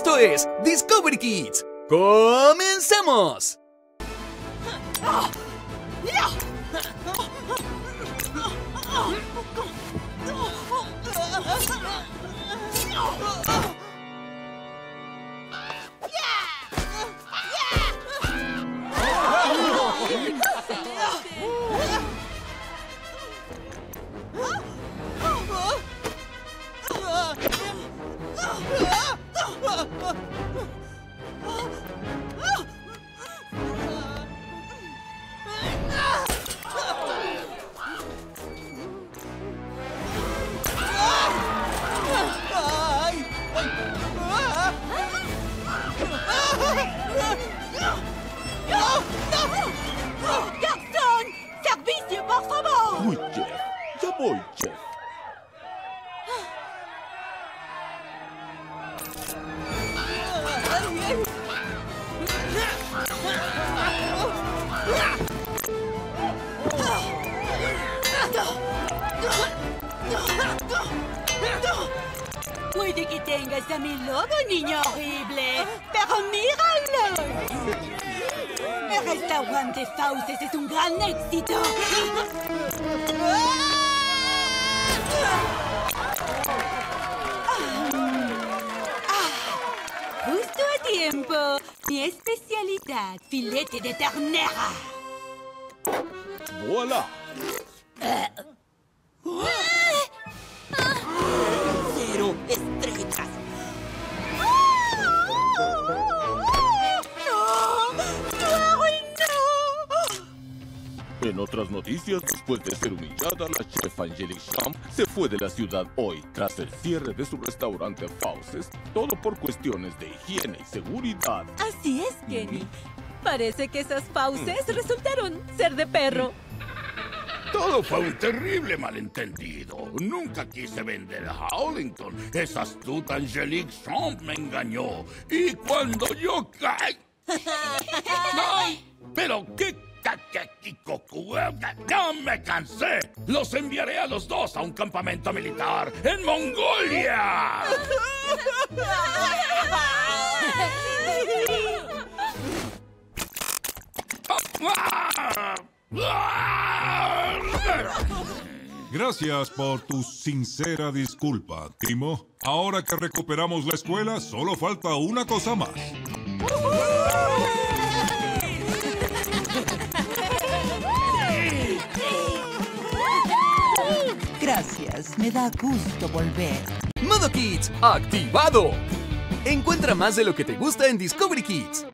Esto es Discovery Kids. ¡Comencemos! Puede que tengas a mi lobo, niño horrible, pero míralo. El restaurante Fauces es un gran éxito. Tiempo. Mi especialidad, filete de ternera. Voilà. Cero En otras noticias, después de ser humillada, la chef Angelique Champ se fue de la ciudad hoy tras el cierre de su restaurante Fauces, todo por cuestiones de higiene y seguridad. Así es, Kenny. Parece que esas fauces resultaron ser de perro. Todo fue un terrible malentendido. Nunca quise vender a Howlington. Esa astuta Angelique Champ me engañó. Y cuando yo caí... ¡Ay! ¡Pero qué caquequicocu! ¡Ya me cansé! Los enviaré a los dos a un campamento militar en Mongolia. Gracias por tu sincera disculpa, Timo. Ahora que recuperamos la escuela, solo falta una cosa más. Me da gusto volver. Modo Kids activado. Encuentra más de lo que te gusta en Discovery Kids.